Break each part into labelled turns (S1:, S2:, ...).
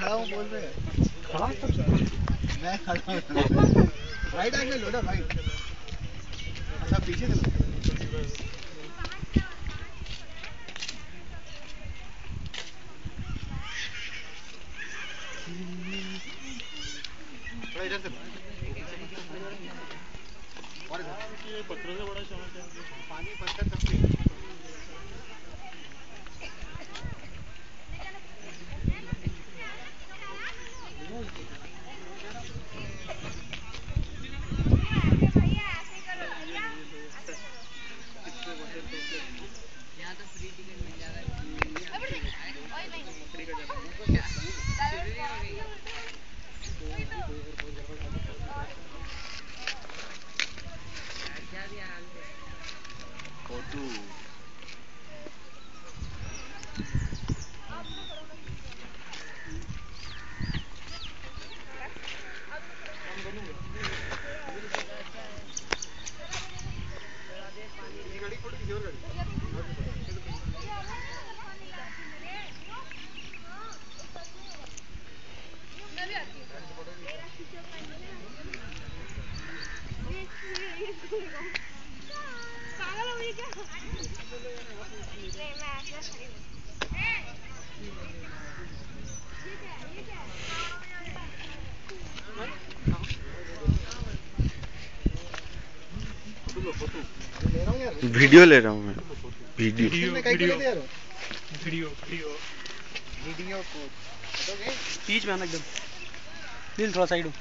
S1: खड़ा हूँ। बोल रहे
S2: खड़ा
S1: मैं खड़ा हूँ। राइट एंगल लो ना राइट अच्छा पीछे लो। और इधर।
S2: पत्थरों से बड़ा शौक है।
S1: पानी पत्थर
S3: फ़ोटो
S1: ये
S3: वीडियो ले रहा हूँ मैं। वीडियो।
S1: हूँ?
S2: Video video.
S1: वीडियो को
S2: बीच में आना एकदम। दिल थोड़ा साइड हो।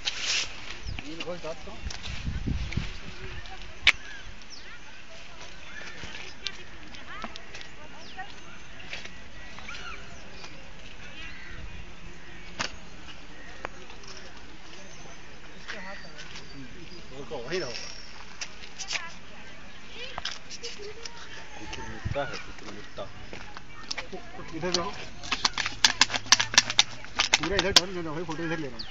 S1: वही रहो।
S3: मुक्ता कुछ मुक्ता
S1: इधर जाओ पूरा इधर टर्न कर भाई फ़ोटो इधर ले रहा हूँ।